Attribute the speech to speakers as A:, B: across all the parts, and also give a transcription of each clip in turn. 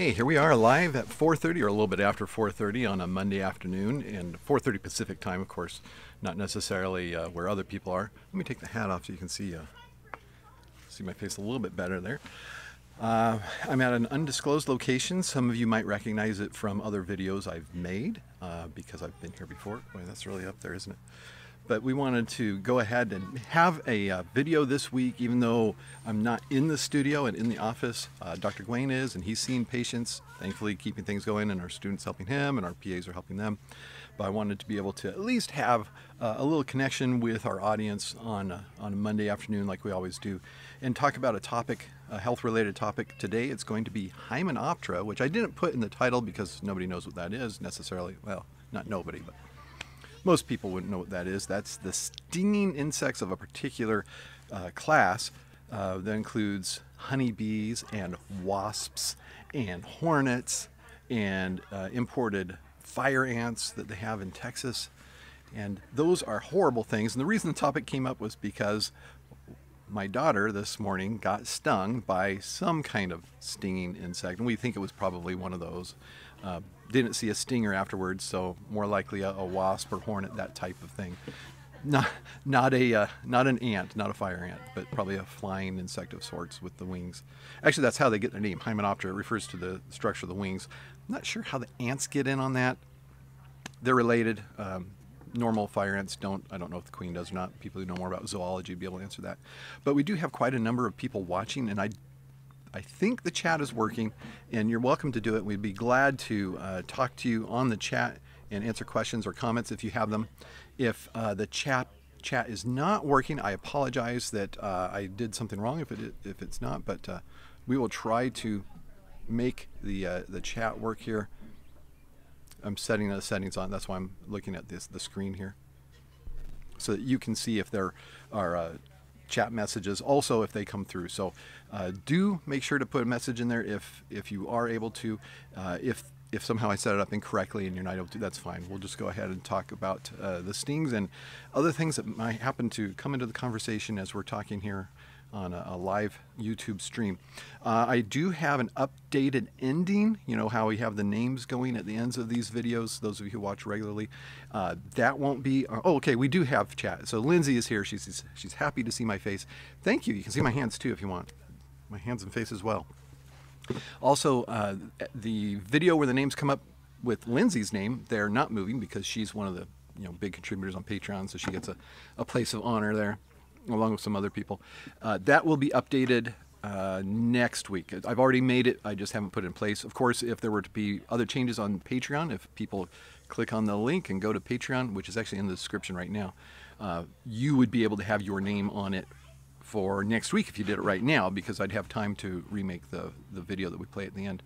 A: Hey, here we are live at 4:30 or a little bit after 4:30 on a Monday afternoon, and 4:30 Pacific time, of course, not necessarily uh, where other people are. Let me take the hat off so you can see uh, see my face a little bit better there. Uh, I'm at an undisclosed location. Some of you might recognize it from other videos I've made uh, because I've been here before. Boy, that's really up there, isn't it? But we wanted to go ahead and have a uh, video this week, even though I'm not in the studio and in the office. Uh, Dr. Gawayne is, and he's seeing patients, thankfully keeping things going, and our students helping him, and our PAs are helping them. But I wanted to be able to at least have uh, a little connection with our audience on, uh, on a Monday afternoon, like we always do, and talk about a topic, a health related topic. Today it's going to be Hymenoptera, which I didn't put in the title because nobody knows what that is necessarily. Well, not nobody, but most people wouldn't know what that is. That's the stinging insects of a particular uh, class uh, that includes honeybees and wasps and hornets and uh, imported fire ants that they have in Texas. And those are horrible things. And the reason the topic came up was because my daughter this morning got stung by some kind of stinging insect. And we think it was probably one of those. Uh, didn't see a stinger afterwards, so more likely a, a, wasp or hornet, that type of thing. Not, not a, uh, not an ant, not a fire ant, but probably a flying insect of sorts with the wings. Actually, that's how they get their name. Hymenoptera refers to the structure of the wings. I'm not sure how the ants get in on that. They're related. Um, normal fire ants don't. I don't know if the queen does or not. People who know more about zoology would be able to answer that. But we do have quite a number of people watching, and I I think the chat is working, and you're welcome to do it. We'd be glad to uh, talk to you on the chat and answer questions or comments if you have them. If uh, the chat chat is not working, I apologize that uh, I did something wrong if it if it's not, but uh, we will try to make the uh, the chat work here. I'm setting the settings on. That's why I'm looking at this the screen here, so that you can see if there are uh, chat messages also if they come through. So uh, do make sure to put a message in there if if you are able to. Uh, if if somehow I set it up incorrectly and you're not able to, that's fine. We'll just go ahead and talk about uh, the stings and other things that might happen to come into the conversation as we're talking here on a, a live YouTube stream. Uh, I do have an updated ending. You know how we have the names going at the ends of these videos, those of you who watch regularly. Uh, that won't be, uh, oh, okay, we do have chat. So Lindsay is here. She's, she's happy to see my face. Thank you. You can see my hands too if you want. My hands and face as well. Also, uh, the video where the names come up with Lindsay's name, they're not moving because she's one of the you know big contributors on Patreon, so she gets a, a place of honor there along with some other people. Uh, that will be updated uh, next week. I've already made it, I just haven't put it in place. Of course, if there were to be other changes on Patreon, if people click on the link and go to Patreon, which is actually in the description right now, uh, you would be able to have your name on it for next week if you did it right now because I'd have time to remake the, the video that we play at the end.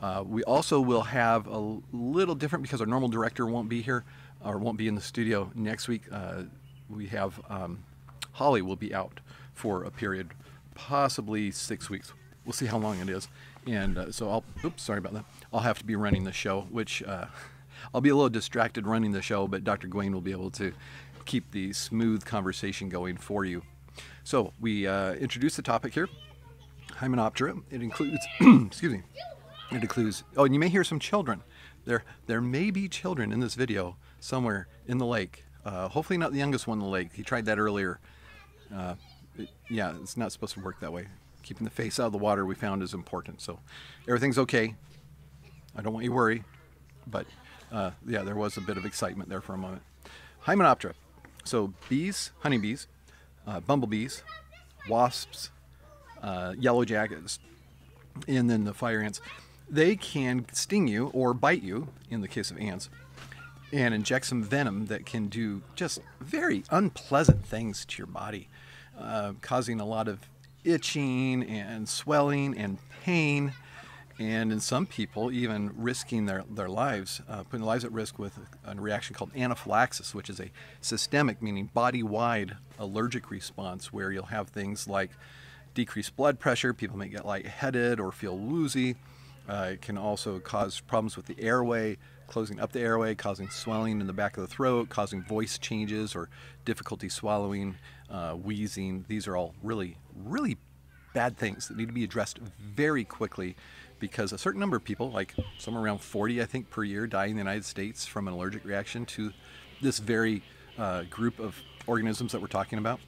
A: Uh, we also will have a little different because our normal director won't be here or won't be in the studio next week. Uh, we have um, Holly will be out for a period, possibly six weeks. We'll see how long it is. And uh, so I'll, oops, sorry about that. I'll have to be running the show, which uh, I'll be a little distracted running the show, but Dr. Gawayne will be able to keep the smooth conversation going for you. So we uh, introduce the topic here, Hymenoptera. It includes, excuse me, it includes, oh, and you may hear some children. There, there may be children in this video somewhere in the lake. Uh, hopefully not the youngest one in the lake. He tried that earlier uh, it, yeah, it's not supposed to work that way. Keeping the face out of the water we found is important. So everything's okay. I don't want you to worry, but uh, yeah, there was a bit of excitement there for a moment. Hymenoptera. So bees, honeybees, uh, bumblebees, wasps, uh, yellow jackets, and then the fire ants. They can sting you or bite you, in the case of ants, and inject some venom that can do just very unpleasant things to your body, uh, causing a lot of itching and swelling and pain, and in some people, even risking their, their lives, uh, putting their lives at risk with a, a, reaction called anaphylaxis, which is a systemic, meaning body wide allergic response, where you'll have things like decreased blood pressure, people may get lightheaded or feel woozy. Uh, it can also cause problems with the airway, closing up the airway, causing swelling in the back of the throat, causing voice changes or difficulty swallowing, uh, wheezing. These are all really, really bad things that need to be addressed very quickly because a certain number of people, like somewhere around 40, I think, per year, die in the United States from an allergic reaction to this very uh, group of organisms that we're talking about.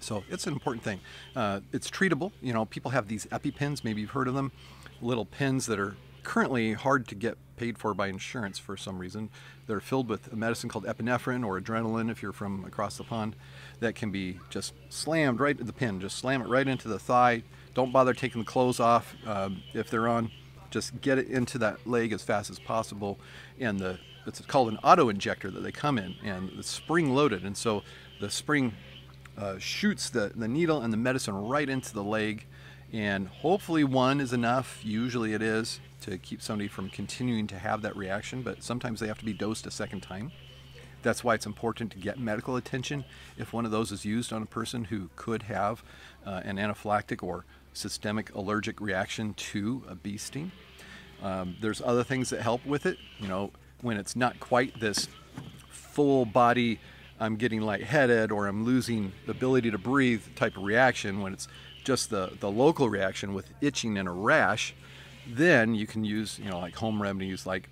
A: So it's an important thing. Uh, it's treatable. You know, people have these EpiPens. Maybe you've heard of them. Little pins that are currently hard to get paid for by insurance for some reason. They're filled with a medicine called epinephrine or adrenaline if you're from across the pond that can be just slammed right at the pin. Just slam it right into the thigh. Don't bother taking the clothes off um, if they're on. Just get it into that leg as fast as possible. And the it's called an auto injector that they come in and it's spring loaded. And so the spring uh, shoots the, the needle and the medicine right into the leg. And hopefully one is enough. Usually it is to keep somebody from continuing to have that reaction, but sometimes they have to be dosed a second time. That's why it's important to get medical attention if one of those is used on a person who could have uh, an anaphylactic or systemic allergic reaction to a bee sting. Um, there's other things that help with it. You know, when it's not quite this full body, I'm getting lightheaded or I'm losing the ability to breathe type of reaction, when it's just the, the local reaction with itching and a rash, then you can use, you know, like home remedies like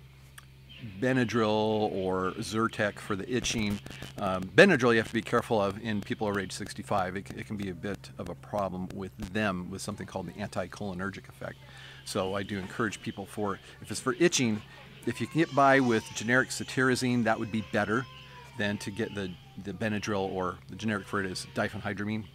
A: Benadryl or Zyrtec for the itching. Um, Benadryl you have to be careful of in people over age 65. It, it, can be a bit of a problem with them with something called the anticholinergic effect. So I do encourage people for, if it's for itching, if you can get by with generic cetirizine, that would be better than to get the, the Benadryl or the generic for it is diphenhydramine.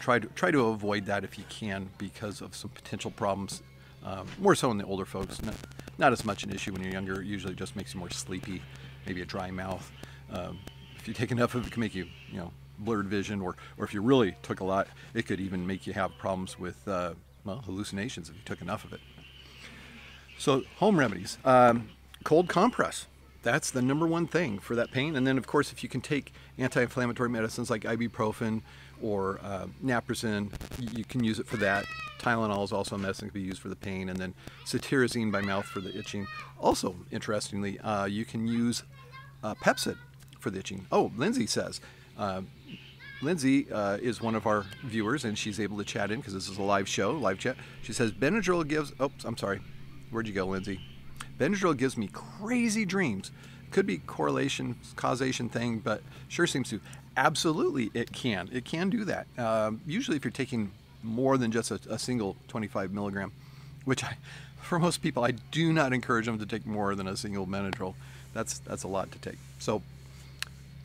A: Try to, try to avoid that if you can because of some potential problems um, more so in the older folks. Not, not, as much an issue when you're younger. It usually just makes you more sleepy, maybe a dry mouth. Um, if you take enough of it, it can make you, you know, blurred vision, or, or if you really took a lot, it could even make you have problems with, uh, well, hallucinations if you took enough of it. So, home remedies. Um, cold compress. That's the number one thing for that pain. And then, of course, if you can take anti inflammatory medicines like ibuprofen or uh, naproxen, you can use it for that. Tylenol is also a medicine that can be used for the pain, and then cetirizine by mouth for the itching. Also, interestingly, uh, you can use uh, Pepcid for the itching. Oh, Lindsay says. Uh, Lindsay uh, is one of our viewers, and she's able to chat in because this is a live show, live chat. She says Benadryl gives. Oh, I'm sorry. Where'd you go, Lindsay? Benadryl gives me crazy dreams. Could be correlation, causation thing, but sure seems to. Absolutely, it can. It can do that. Um, usually, if you're taking more than just a, a, single 25 milligram, which I, for most people, I do not encourage them to take more than a single Benadryl. That's that's a lot to take. So,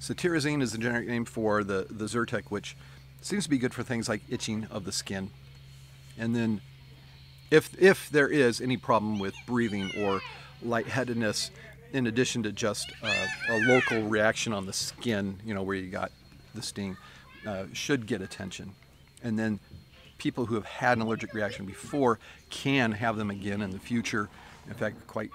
A: cetirizine is the generic name for the the Zyrtec, which seems to be good for things like itching of the skin. And then, if if there is any problem with breathing or lightheadedness, in addition to just uh, a local reaction on the skin, you know, where you got the sting, uh, should get attention. And then people who have had an allergic reaction before can have them again in the future. In fact, quite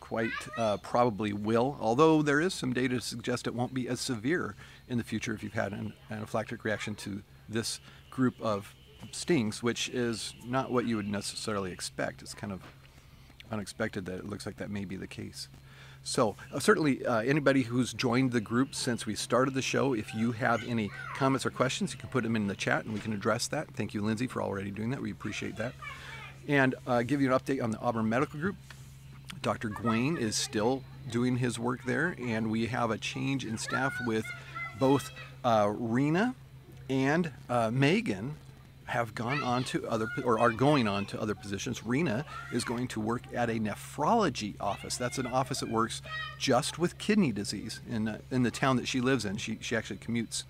A: quite uh, probably will, although there is some data to suggest it won't be as severe in the future if you've had an anaphylactic reaction to this group of stings, which is not what you would necessarily expect. It's kind of unexpected that it looks like that may be the case. So uh, certainly uh, anybody who's joined the group since we started the show, if you have any comments or questions, you can put them in the chat and we can address that. Thank you, Lindsay, for already doing that. We appreciate that. And uh, give you an update on the Auburn Medical Group. Dr. Gawayne is still doing his work there, and we have a change in staff with both uh, Rena and uh, Megan have gone on to other or are going on to other positions. Rena is going to work at a nephrology office. That's an office that works just with kidney disease in uh, in the town that she lives in. She she actually commutes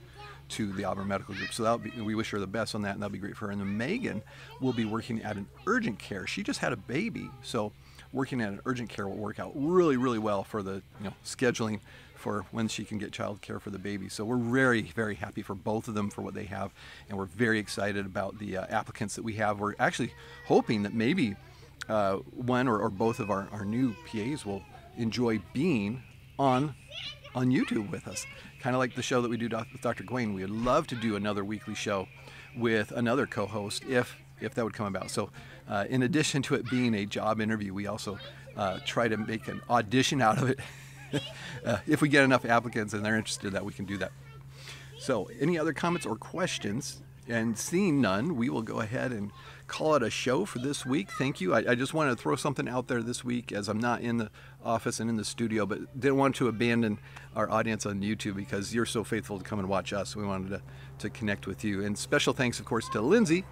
A: to the Auburn Medical Group. So we wish her the best on that, and that'll be great for her. And then Megan will be working at an urgent care. She just had a baby, so working at an urgent care will work out really, really well for the you know scheduling for when she can get child care for the baby. So we're very, very happy for both of them for what they have, and we're very excited about the uh, applicants that we have. We're actually hoping that maybe uh, one or, or, both of our, our new PAs will enjoy being on on YouTube with us, kind of like the show that we do with Dr. Gawayne. We would love to do another weekly show with another co-host if if that would come about. So, uh, in addition to it being a job interview, we also uh, try to make an audition out of it uh, if we get enough applicants and they're interested, that we can do that. So, any other comments or questions? And seeing none, we will go ahead and call it a show for this week. Thank you. I, I just wanted to throw something out there this week as I'm not in the office and in the studio, but didn't want to abandon our audience on YouTube because you're so faithful to come and watch us. We wanted to, to connect with you. And special thanks, of course, to Lindsay,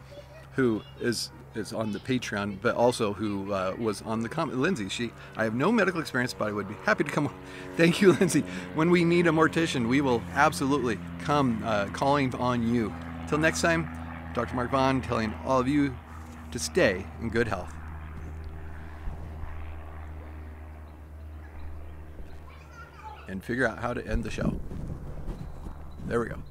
A: who is is on the Patreon, but also who uh, was on the comment. Lindsay, she, I have no medical experience, but I would be happy to come. On. Thank you, Lindsay. When we need a mortician, we will absolutely come uh, calling on you. Till next time, Dr. Mark Vaughan telling all of you to stay in good health. And figure out how to end the show. There we go.